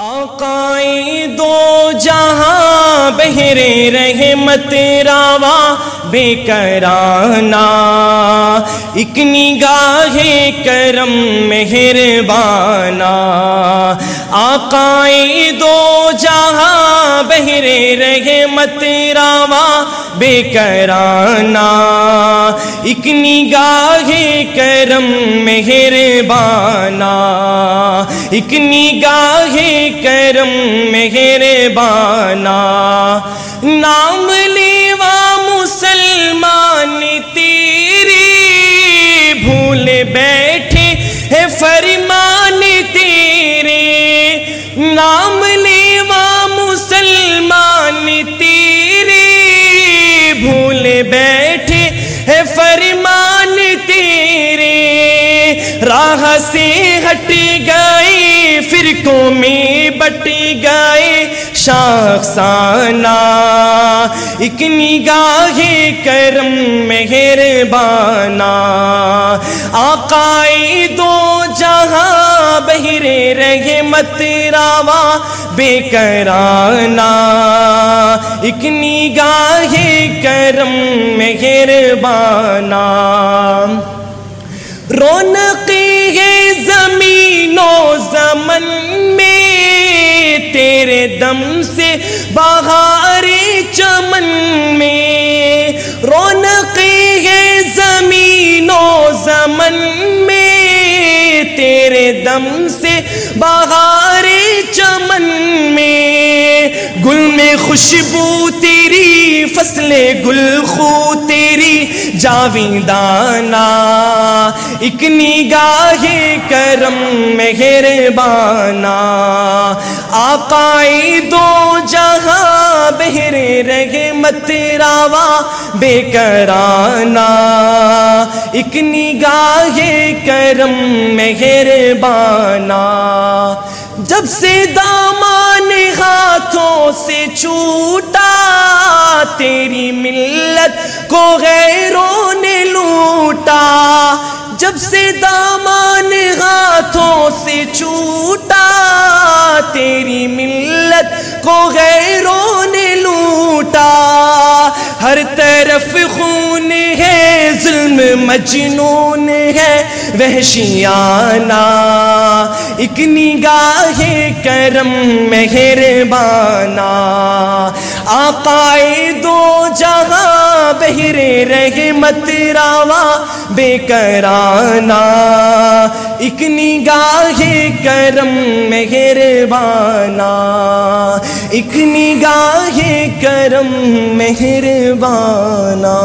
आकाए दो जहाँ बहरे रहे मत रावा बेकराना। इकनी गाहे करम मेहरबाना। आकाई दो जहाँ बहरे रहे मत रावा, बेकराना। एक निगाहे करम मेहरबाना। एक निगाहे करम मेहरबाना। नाम लेवा मुसलमान तेरे, भूल बैठे है फरमान राह से हट गए फिरकों में बट गए शाखसाना एक निगाहे करम मेहरबाना। आकाए दो जहाँ बहरे रहे मत रावा बेकराना। एक निगाहे करम मेहरबाना। दम से बहारे चमन में। रौनकी है जमीनो जमन में। तेरे दम से बहारे चमन में। गुल में खुशबू, तेरी फसले गुल खू जाविदाना। एक निगाहे करम मेहरबाना। आकाए दो जहाँ बहरे रहे मत रावा बेकराना। एक निगाहे करम मेहरबाना। जब से दामान हाथों से छूटा तेरी मिल्लत को गैरों ने लूटा। जब से दामान हाथों से छूटा तेरी मिल्लत को गैरों ने लूटा। हर तरफ़ खून मजनून है वह वहशियाना एक निगाहे करम मेहरबाना। आकाए दो जहाँ बहरे रहे मत रावा बेकराना। एक निगाहे करम मेहरबाना। एक निगाहे करम मेहरबाना।